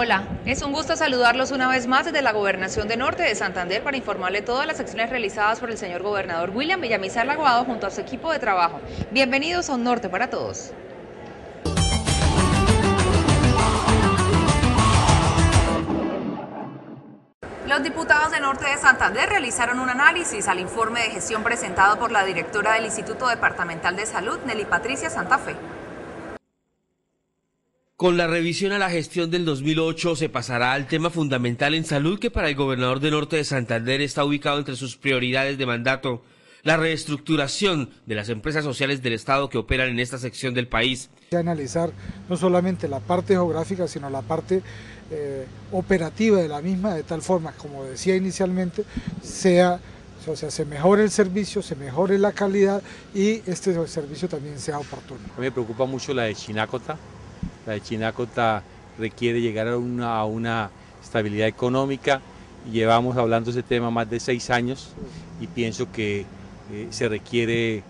Hola, es un gusto saludarlos una vez más desde la Gobernación de Norte de Santander para informarle todas las acciones realizadas por el señor gobernador William Villamizar Laguado junto a su equipo de trabajo. Bienvenidos a Un Norte para Todos. Los diputados de Norte de Santander realizaron un análisis al informe de gestión presentado por la directora del Instituto Departamental de Salud, Nelly Patricia Santa Fe. Con la revisión a la gestión del 2008 se pasará al tema fundamental en salud que para el gobernador de Norte de Santander está ubicado entre sus prioridades de mandato, la reestructuración de las empresas sociales del Estado que operan en esta sección del país. Analizar no solamente la parte geográfica, sino la parte eh, operativa de la misma, de tal forma, como decía inicialmente, sea o sea, se mejore el servicio, se mejore la calidad y este servicio también sea oportuno. A mí me preocupa mucho la de Chinácota, la de Chinacota requiere llegar a una, estabilidad económica. Llevamos hablando ese tema más de seis años y pienso que eh, se requiere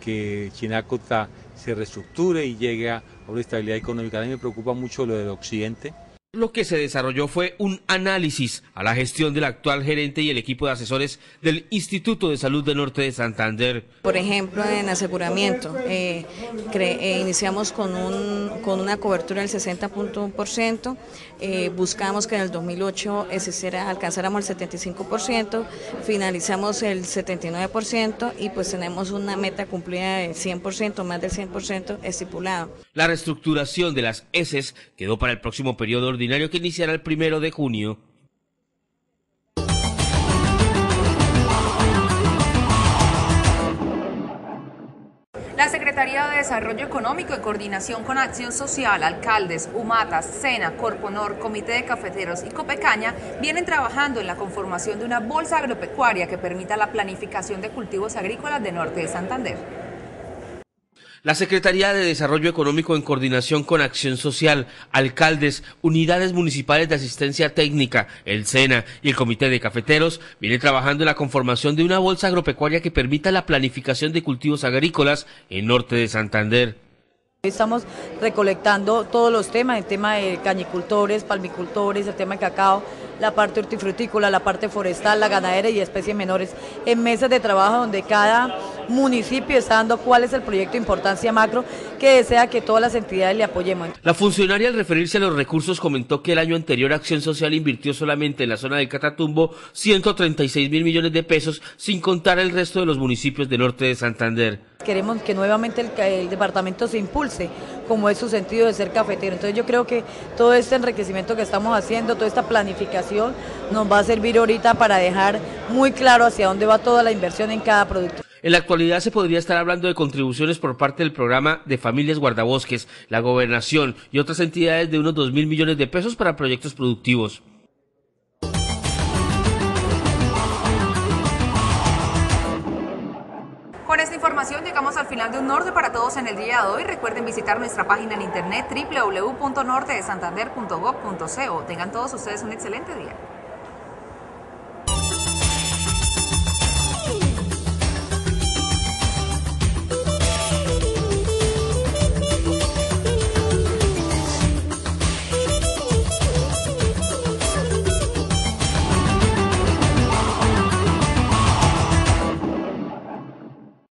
que Chinacota se reestructure y llegue a una estabilidad económica. A mí me preocupa mucho lo del occidente. Lo que se desarrolló fue un análisis a la gestión del actual gerente y el equipo de asesores del Instituto de Salud del Norte de Santander. Por ejemplo, en aseguramiento, eh, eh, iniciamos con, un, con una cobertura del 60.1%, eh, buscamos que en el 2008 alcanzáramos el 75%, finalizamos el 79% y pues tenemos una meta cumplida del 100%, más del 100% estipulado. La reestructuración de las ESES quedó para el próximo periodo que iniciará el primero de junio. La Secretaría de Desarrollo Económico en coordinación con Acción Social, alcaldes, Humatas, SENA, Corponor, Comité de Cafeteros y Copecaña vienen trabajando en la conformación de una bolsa agropecuaria que permita la planificación de cultivos agrícolas de Norte de Santander. La Secretaría de Desarrollo Económico en coordinación con Acción Social, alcaldes, unidades municipales de asistencia técnica, el SENA y el Comité de Cafeteros viene trabajando en la conformación de una bolsa agropecuaria que permita la planificación de cultivos agrícolas en norte de Santander. Estamos recolectando todos los temas, el tema de cañicultores, palmicultores, el tema de cacao, la parte hortifrutícola, la parte forestal, la ganadera y especies menores, en mesas de trabajo donde cada municipio está dando cuál es el proyecto de importancia macro que desea que todas las entidades le apoyemos. La funcionaria al referirse a los recursos comentó que el año anterior Acción Social invirtió solamente en la zona del Catatumbo 136 mil millones de pesos, sin contar el resto de los municipios del norte de Santander. Queremos que nuevamente el, el departamento se impulse, como es su sentido de ser cafetero. Entonces yo creo que todo este enriquecimiento que estamos haciendo, toda esta planificación, nos va a servir ahorita para dejar muy claro hacia dónde va toda la inversión en cada producto. En la actualidad se podría estar hablando de contribuciones por parte del programa de familias guardabosques, la gobernación y otras entidades de unos dos mil millones de pesos para proyectos productivos. Con esta información llegamos al final de Un Norte para Todos en el día de hoy. Recuerden visitar nuestra página en internet www.nortedesantander.gov.co. Tengan todos ustedes un excelente día.